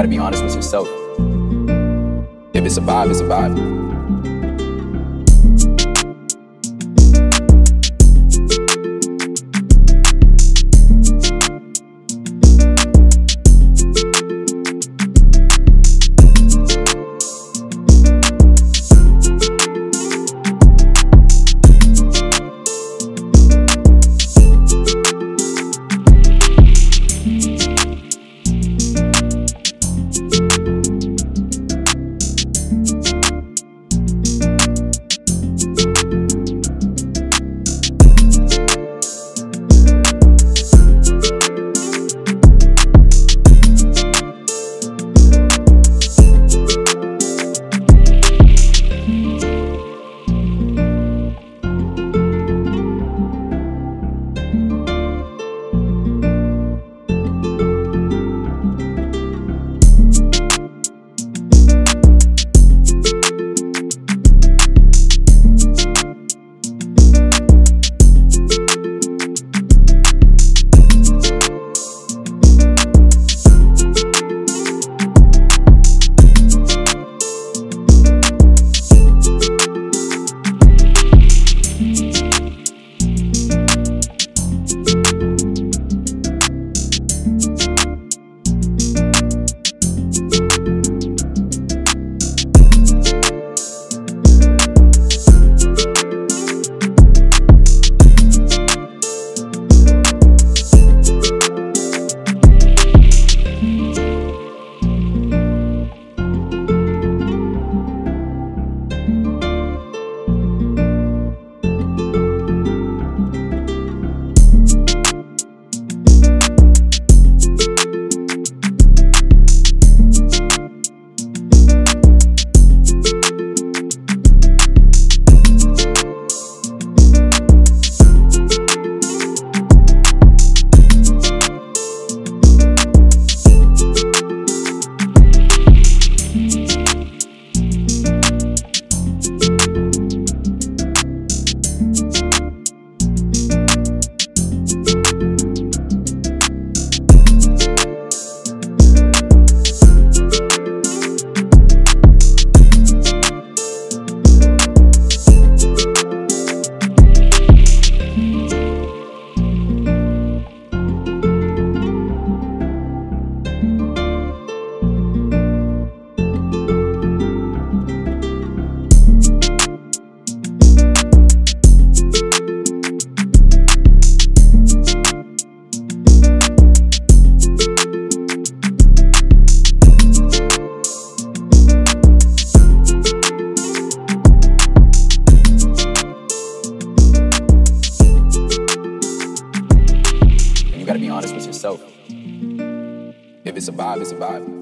gotta be honest with yourself. If it's a vibe, it's a vibe. Gotta be honest with yourself. If it's a vibe, it's a vibe.